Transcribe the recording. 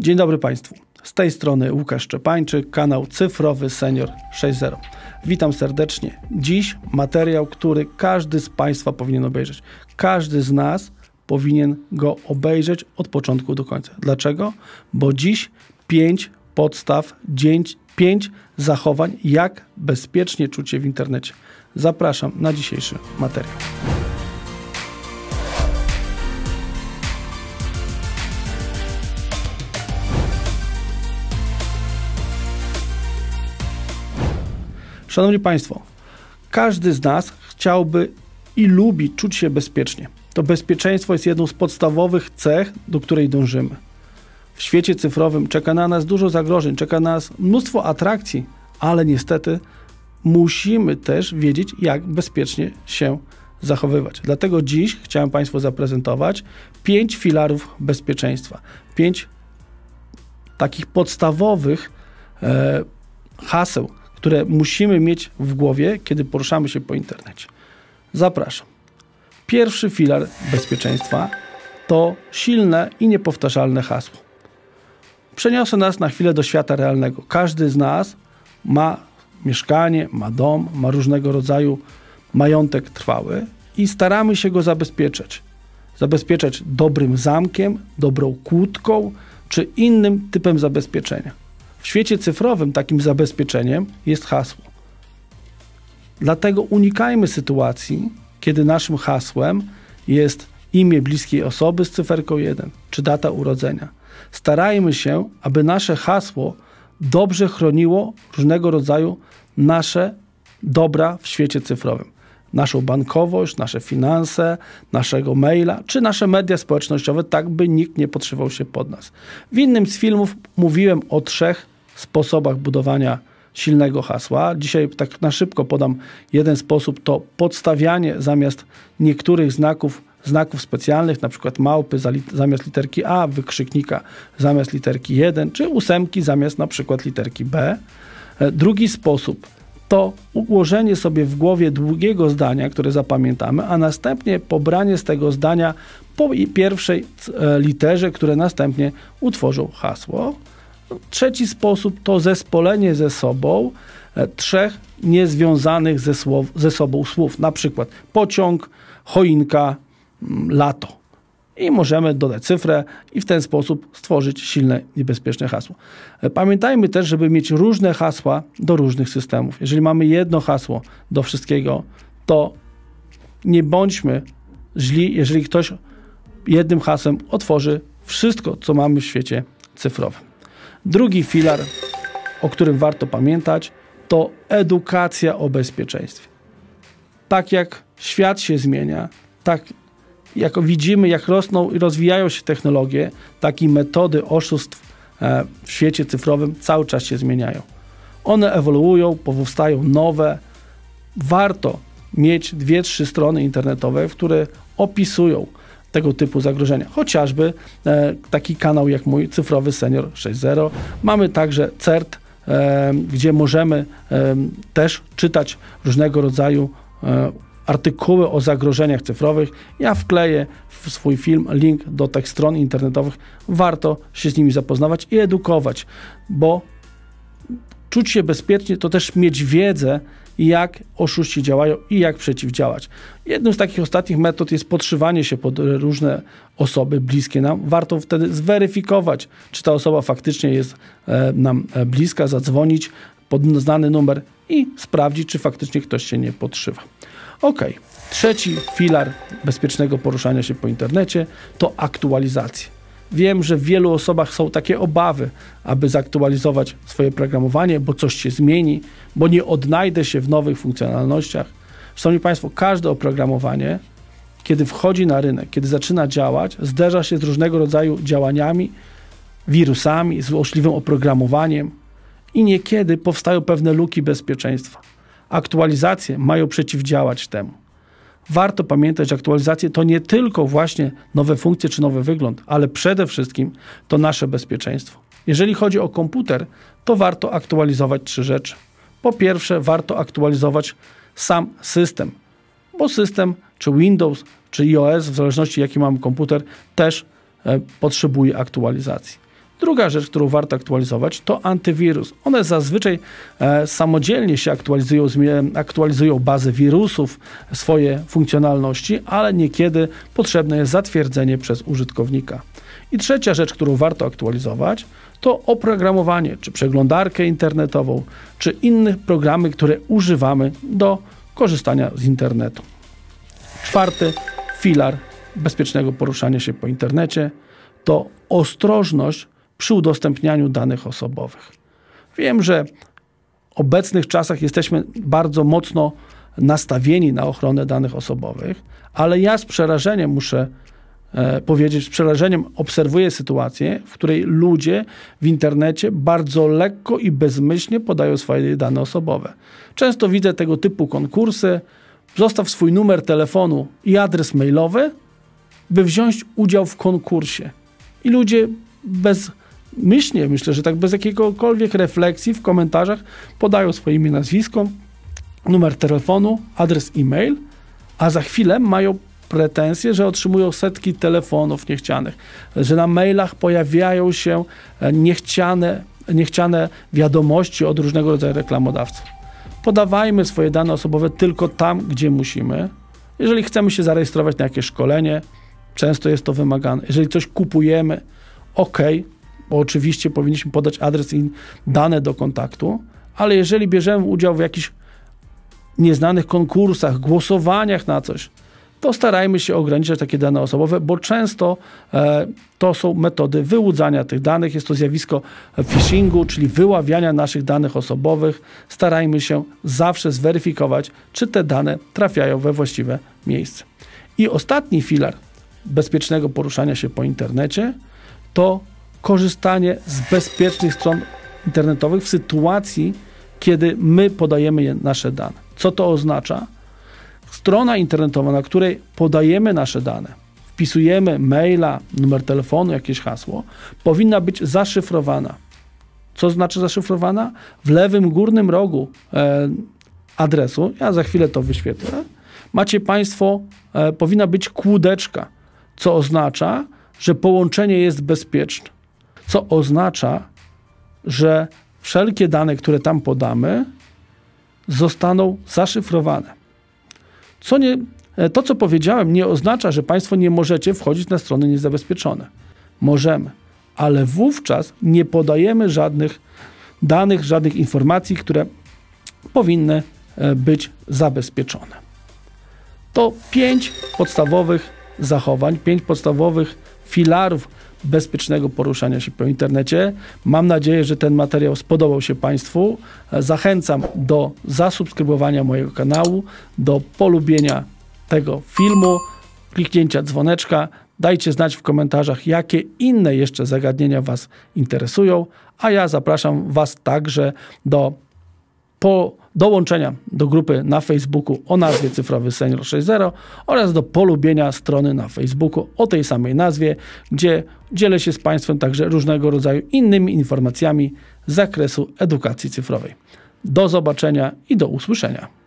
Dzień dobry Państwu. Z tej strony Łukasz Szczepańczyk, kanał Cyfrowy Senior 6.0. Witam serdecznie. Dziś materiał, który każdy z Państwa powinien obejrzeć. Każdy z nas powinien go obejrzeć od początku do końca. Dlaczego? Bo dziś pięć podstaw, pięć zachowań, jak bezpiecznie czuć się w internecie. Zapraszam na dzisiejszy materiał. Szanowni Państwo, każdy z nas chciałby i lubi czuć się bezpiecznie. To bezpieczeństwo jest jedną z podstawowych cech, do której dążymy. W świecie cyfrowym czeka na nas dużo zagrożeń, czeka na nas mnóstwo atrakcji, ale niestety musimy też wiedzieć, jak bezpiecznie się zachowywać. Dlatego dziś chciałem Państwu zaprezentować pięć filarów bezpieczeństwa. Pięć takich podstawowych e, haseł, które musimy mieć w głowie, kiedy poruszamy się po internecie. Zapraszam. Pierwszy filar bezpieczeństwa to silne i niepowtarzalne hasło. Przeniosę nas na chwilę do świata realnego. Każdy z nas ma mieszkanie, ma dom, ma różnego rodzaju majątek trwały i staramy się go zabezpieczać. Zabezpieczać dobrym zamkiem, dobrą kłódką czy innym typem zabezpieczenia. W świecie cyfrowym takim zabezpieczeniem jest hasło. Dlatego unikajmy sytuacji, kiedy naszym hasłem jest imię bliskiej osoby z cyferką 1 czy data urodzenia. Starajmy się, aby nasze hasło dobrze chroniło różnego rodzaju nasze dobra w świecie cyfrowym. Naszą bankowość, nasze finanse, naszego maila, czy nasze media społecznościowe, tak by nikt nie podszywał się pod nas. W innym z filmów mówiłem o trzech sposobach budowania silnego hasła. Dzisiaj tak na szybko podam jeden sposób, to podstawianie zamiast niektórych znaków, znaków specjalnych, na przykład małpy zamiast literki A, wykrzyknika zamiast literki 1, czy ósemki zamiast na przykład literki B. E, drugi sposób to ułożenie sobie w głowie długiego zdania, które zapamiętamy, a następnie pobranie z tego zdania po pierwszej e, literze, które następnie utworzą hasło. Trzeci sposób to zespolenie ze sobą e, trzech niezwiązanych ze, słow, ze sobą słów, na przykład pociąg, choinka, mm, lato. I możemy dodać cyfrę i w ten sposób stworzyć silne i bezpieczne hasło. E, pamiętajmy też, żeby mieć różne hasła do różnych systemów. Jeżeli mamy jedno hasło do wszystkiego, to nie bądźmy źli, jeżeli ktoś jednym hasłem otworzy wszystko, co mamy w świecie cyfrowym. Drugi filar, o którym warto pamiętać, to edukacja o bezpieczeństwie. Tak jak świat się zmienia, tak jak widzimy, jak rosną i rozwijają się technologie, tak i metody oszustw e, w świecie cyfrowym cały czas się zmieniają. One ewoluują, powstają nowe. Warto mieć dwie, trzy strony internetowe, które opisują tego typu zagrożenia. Chociażby e, taki kanał jak mój Cyfrowy Senior 6.0. Mamy także CERT, e, gdzie możemy e, też czytać różnego rodzaju artykuły o zagrożeniach cyfrowych. Ja wkleję w swój film link do tych stron internetowych. Warto się z nimi zapoznawać i edukować, bo czuć się bezpiecznie to też mieć wiedzę, jak oszuści działają i jak przeciwdziałać. Jedną z takich ostatnich metod jest podszywanie się pod różne osoby bliskie nam. Warto wtedy zweryfikować, czy ta osoba faktycznie jest e, nam e, bliska, zadzwonić pod znany numer i sprawdzić, czy faktycznie ktoś się nie podszywa. Ok. Trzeci filar bezpiecznego poruszania się po internecie to aktualizacje. Wiem, że w wielu osobach są takie obawy, aby zaktualizować swoje programowanie, bo coś się zmieni, bo nie odnajdę się w nowych funkcjonalnościach. Szanowni Państwo, każde oprogramowanie, kiedy wchodzi na rynek, kiedy zaczyna działać, zderza się z różnego rodzaju działaniami, wirusami, złośliwym oprogramowaniem i niekiedy powstają pewne luki bezpieczeństwa. Aktualizacje mają przeciwdziałać temu warto pamiętać, że aktualizacje to nie tylko właśnie nowe funkcje czy nowy wygląd, ale przede wszystkim to nasze bezpieczeństwo. Jeżeli chodzi o komputer, to warto aktualizować trzy rzeczy. Po pierwsze, warto aktualizować sam system, bo system czy Windows, czy iOS, w zależności jaki mamy komputer, też e, potrzebuje aktualizacji. Druga rzecz, którą warto aktualizować, to antywirus. One zazwyczaj e, samodzielnie się aktualizują, aktualizują bazę wirusów, swoje funkcjonalności, ale niekiedy potrzebne jest zatwierdzenie przez użytkownika. I trzecia rzecz, którą warto aktualizować, to oprogramowanie, czy przeglądarkę internetową, czy inne programy, które używamy do korzystania z internetu. Czwarty filar bezpiecznego poruszania się po internecie to ostrożność przy udostępnianiu danych osobowych. Wiem, że w obecnych czasach jesteśmy bardzo mocno nastawieni na ochronę danych osobowych, ale ja z przerażeniem muszę e, powiedzieć, z przerażeniem obserwuję sytuację, w której ludzie w internecie bardzo lekko i bezmyślnie podają swoje dane osobowe. Często widzę tego typu konkursy. Zostaw swój numer telefonu i adres mailowy, by wziąć udział w konkursie. I ludzie bezmyślnie, myślę, że tak bez jakiegokolwiek refleksji w komentarzach podają swoje imię, nazwisko, numer telefonu, adres e-mail, a za chwilę mają pretensje, że otrzymują setki telefonów niechcianych, że na mailach pojawiają się e, niechciane, niechciane wiadomości od różnego rodzaju reklamodawców. Podawajmy swoje dane osobowe tylko tam, gdzie musimy. Jeżeli chcemy się zarejestrować na jakieś szkolenie, często jest to wymagane. Jeżeli coś kupujemy, ok, bo oczywiście powinniśmy podać adres i dane do kontaktu, ale jeżeli bierzemy udział w jakichś nieznanych konkursach, głosowaniach na coś, to starajmy się ograniczać takie dane osobowe, bo często e, to są metody wyłudzania tych danych. Jest to zjawisko phishingu, czyli wyławiania naszych danych osobowych. Starajmy się zawsze zweryfikować, czy te dane trafiają we właściwe miejsce. I ostatni filar bezpiecznego poruszania się po internecie to korzystanie z bezpiecznych stron internetowych w sytuacji, kiedy my podajemy nasze dane. Co to oznacza? Strona internetowa, na której podajemy nasze dane, wpisujemy maila, numer telefonu, jakieś hasło, powinna być zaszyfrowana. Co znaczy zaszyfrowana? W lewym górnym rogu e, adresu, ja za chwilę to wyświetlę, macie Państwo, e, powinna być kłódeczka, co oznacza, że połączenie jest bezpieczne. Co oznacza, że wszelkie dane, które tam podamy, zostaną zaszyfrowane. Co nie, e, to, co powiedziałem, nie oznacza, że Państwo nie możecie wchodzić na strony niezabezpieczone. Możemy, ale wówczas nie podajemy żadnych danych, żadnych informacji, które powinny e, być zabezpieczone. To pięć podstawowych zachowań, pięć podstawowych filarów bezpiecznego poruszania się po internecie. Mam nadzieję, że ten materiał spodobał się Państwu. Zachęcam do zasubskrybowania mojego kanału, do polubienia tego filmu, kliknięcia dzwoneczka. Dajcie znać w komentarzach, jakie inne jeszcze zagadnienia Was interesują, a ja zapraszam Was także do po dołączenia do grupy na Facebooku o nazwie Cyfrowy Senior 6.0 oraz do polubienia strony na Facebooku o tej samej nazwie, gdzie dzielę się z Państwem także różnego rodzaju innymi informacjami z zakresu edukacji cyfrowej. Do zobaczenia i do usłyszenia.